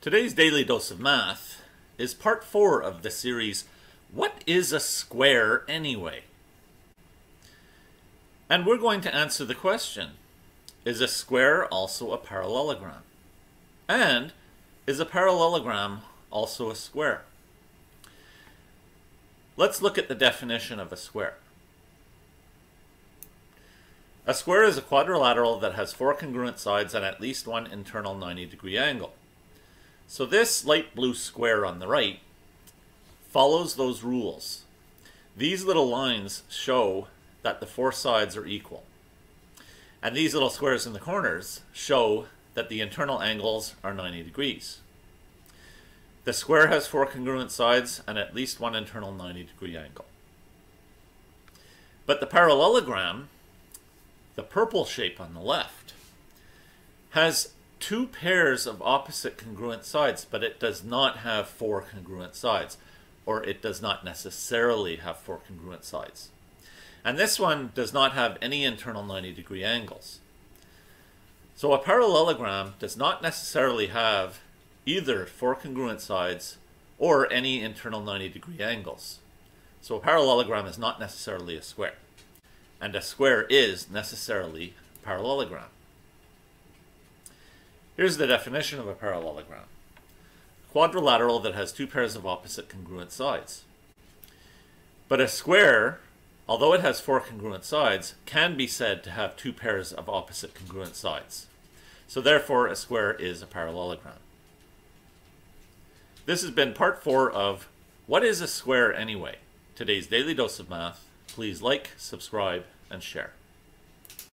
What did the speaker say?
Today's Daily Dose of Math is part four of the series, What is a Square Anyway? And we're going to answer the question, is a square also a parallelogram? And is a parallelogram also a square? Let's look at the definition of a square. A square is a quadrilateral that has four congruent sides and at least one internal 90 degree angle. So this light blue square on the right follows those rules. These little lines show that the four sides are equal. And these little squares in the corners show that the internal angles are 90 degrees. The square has four congruent sides and at least one internal 90 degree angle. But the parallelogram, the purple shape on the left, has two pairs of opposite congruent sides, but it does not have four congruent sides, or it does not necessarily have four congruent sides. And this one does not have any internal 90 degree angles. So a parallelogram does not necessarily have either four congruent sides or any internal 90 degree angles. So a parallelogram is not necessarily a square. And a square is necessarily a parallelogram. Here's the definition of a parallelogram. Quadrilateral that has two pairs of opposite congruent sides. But a square, although it has four congruent sides, can be said to have two pairs of opposite congruent sides. So therefore, a square is a parallelogram. This has been part four of What is a Square Anyway? Today's Daily Dose of Math. Please like, subscribe, and share.